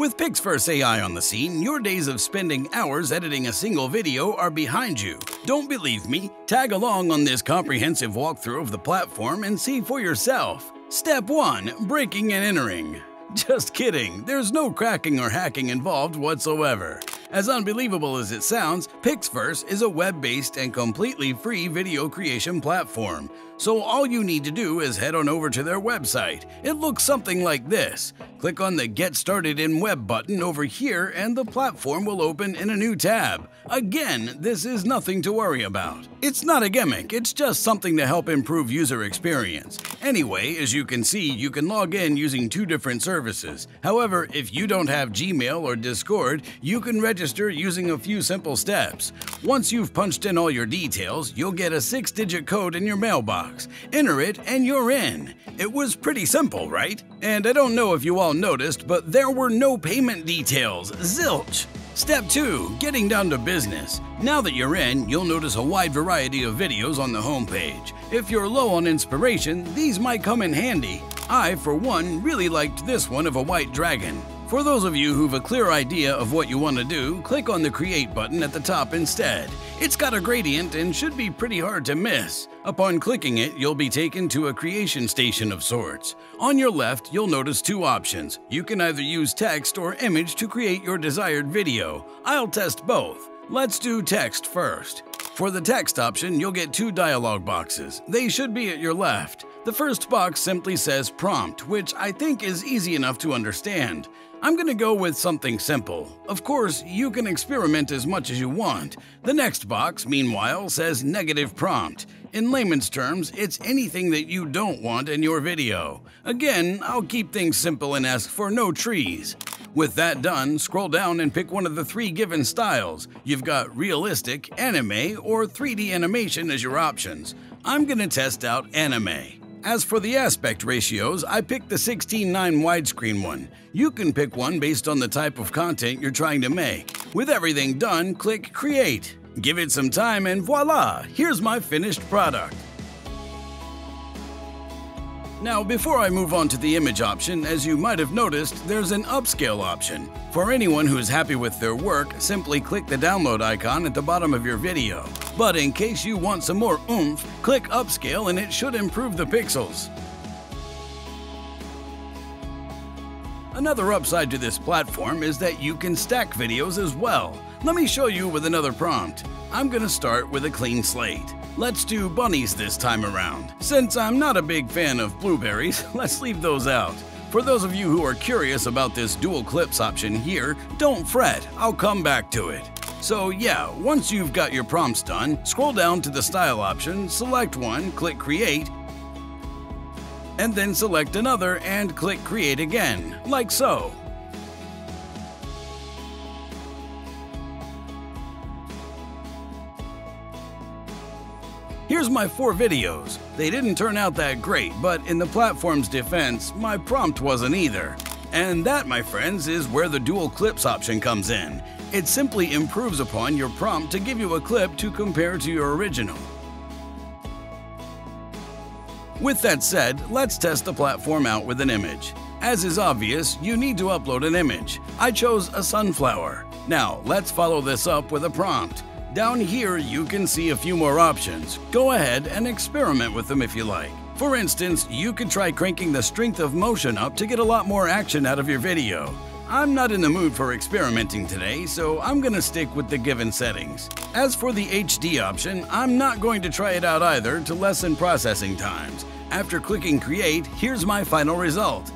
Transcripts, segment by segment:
With Pixverse AI on the scene, your days of spending hours editing a single video are behind you. Don't believe me? Tag along on this comprehensive walkthrough of the platform and see for yourself. Step 1 Breaking and Entering. Just kidding, there's no cracking or hacking involved whatsoever. As unbelievable as it sounds, Pixverse is a web-based and completely free video creation platform. So all you need to do is head on over to their website. It looks something like this. Click on the Get Started in Web button over here and the platform will open in a new tab. Again, this is nothing to worry about. It's not a gimmick, it's just something to help improve user experience. Anyway, as you can see, you can log in using two different services. However, if you don't have Gmail or Discord, you can register using a few simple steps. Once you've punched in all your details, you'll get a six-digit code in your mailbox. Enter it and you're in. It was pretty simple, right? And I don't know if you all noticed, but there were no payment details. Zilch! Step 2. Getting down to business. Now that you're in, you'll notice a wide variety of videos on the homepage. If you're low on inspiration, these might come in handy. I, for one, really liked this one of a white dragon. For those of you who've a clear idea of what you want to do, click on the Create button at the top instead. It's got a gradient and should be pretty hard to miss. Upon clicking it, you'll be taken to a creation station of sorts. On your left, you'll notice two options. You can either use text or image to create your desired video. I'll test both. Let's do text first. For the text option, you'll get two dialog boxes. They should be at your left. The first box simply says prompt, which I think is easy enough to understand. I'm gonna go with something simple. Of course, you can experiment as much as you want. The next box, meanwhile, says negative prompt. In layman's terms, it's anything that you don't want in your video. Again, I'll keep things simple and ask for no trees. With that done, scroll down and pick one of the three given styles. You've got realistic, anime, or 3D animation as your options. I'm gonna test out anime. As for the aspect ratios, I picked the 16:9 widescreen one. You can pick one based on the type of content you're trying to make. With everything done, click Create. Give it some time and voila, here's my finished product. Now, before I move on to the image option, as you might have noticed, there's an upscale option. For anyone who is happy with their work, simply click the download icon at the bottom of your video. But in case you want some more oomph, click upscale and it should improve the pixels. Another upside to this platform is that you can stack videos as well. Let me show you with another prompt. I'm gonna start with a clean slate. Let's do bunnies this time around. Since I'm not a big fan of blueberries, let's leave those out. For those of you who are curious about this dual clips option here, don't fret, I'll come back to it. So yeah, once you've got your prompts done, scroll down to the style option, select one, click create, and then select another and click create again, like so. Here's my four videos. They didn't turn out that great, but in the platform's defense, my prompt wasn't either. And that, my friends, is where the dual clips option comes in. It simply improves upon your prompt to give you a clip to compare to your original. With that said, let's test the platform out with an image. As is obvious, you need to upload an image. I chose a sunflower. Now, let's follow this up with a prompt. Down here, you can see a few more options. Go ahead and experiment with them if you like. For instance, you could try cranking the strength of motion up to get a lot more action out of your video. I'm not in the mood for experimenting today, so I'm gonna stick with the given settings. As for the HD option, I'm not going to try it out either to lessen processing times. After clicking create, here's my final result.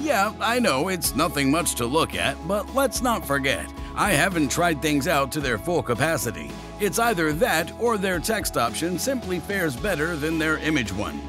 Yeah, I know it's nothing much to look at, but let's not forget, I haven't tried things out to their full capacity. It's either that or their text option simply fares better than their image one.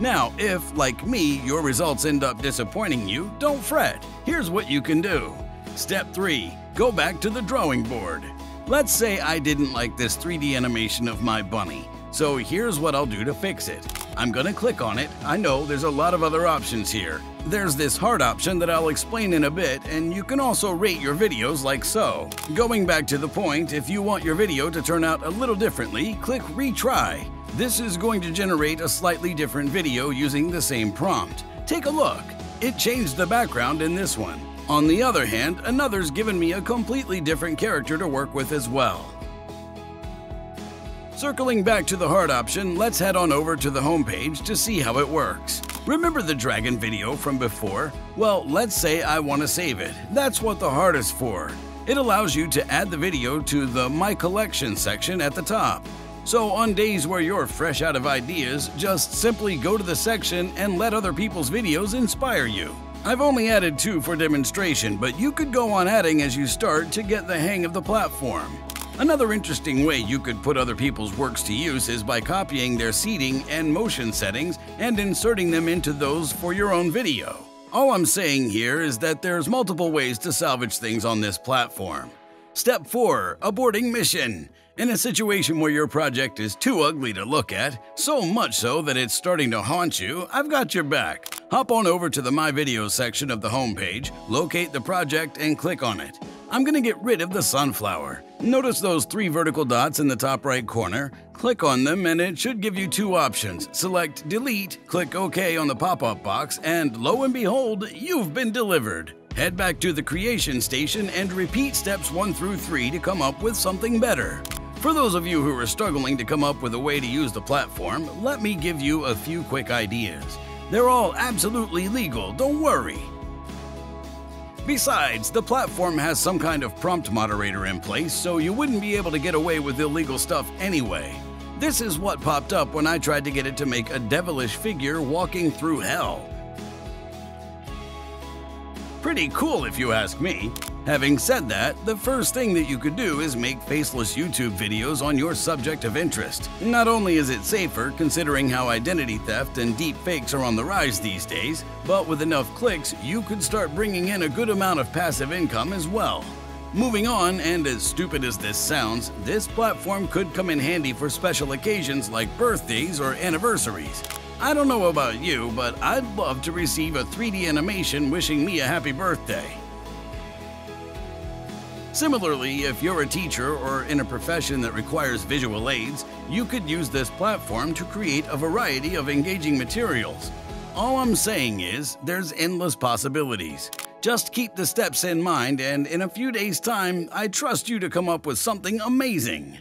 Now, if, like me, your results end up disappointing you, don't fret. Here's what you can do. Step 3. Go back to the drawing board. Let's say I didn't like this 3D animation of my bunny. So here's what I'll do to fix it. I'm gonna click on it. I know there's a lot of other options here. There's this heart option that I'll explain in a bit, and you can also rate your videos like so. Going back to the point, if you want your video to turn out a little differently, click retry. This is going to generate a slightly different video using the same prompt. Take a look. it changed the background in this one. On the other hand, another's given me a completely different character to work with as well. Circling back to the heart option, let's head on over to the homepage to see how it works. Remember the dragon video from before? Well, let's say I want to save it. That's what the heart is for. It allows you to add the video to the My Collection section at the top. So on days where you're fresh out of ideas, just simply go to the section and let other people's videos inspire you. I've only added two for demonstration, but you could go on adding as you start to get the hang of the platform. Another interesting way you could put other people's works to use is by copying their seating and motion settings and inserting them into those for your own video. All I'm saying here is that there's multiple ways to salvage things on this platform. Step 4. Aborting mission. In a situation where your project is too ugly to look at, so much so that it's starting to haunt you, I've got your back. Hop on over to the My Videos section of the homepage, locate the project, and click on it. I'm going to get rid of the sunflower. Notice those three vertical dots in the top right corner. Click on them and it should give you two options. Select Delete, click OK on the pop-up box, and lo and behold, you've been delivered. Head back to the creation station and repeat steps 1 through 3 to come up with something better. For those of you who are struggling to come up with a way to use the platform, let me give you a few quick ideas. They're all absolutely legal, don't worry. Besides, the platform has some kind of prompt moderator in place, so you wouldn't be able to get away with illegal stuff anyway. This is what popped up when I tried to get it to make a devilish figure walking through hell. Pretty cool if you ask me. Having said that, the first thing that you could do is make faceless YouTube videos on your subject of interest. Not only is it safer, considering how identity theft and deep fakes are on the rise these days, but with enough clicks, you could start bringing in a good amount of passive income as well. Moving on, and as stupid as this sounds, this platform could come in handy for special occasions like birthdays or anniversaries. I don't know about you, but I'd love to receive a 3D animation wishing me a happy birthday. Similarly, if you're a teacher or in a profession that requires visual aids, you could use this platform to create a variety of engaging materials. All I'm saying is, there's endless possibilities. Just keep the steps in mind, and in a few days' time, I trust you to come up with something amazing.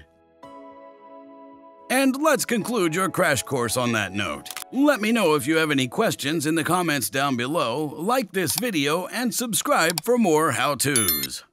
And let's conclude your crash course on that note. Let me know if you have any questions in the comments down below, like this video, and subscribe for more how-tos.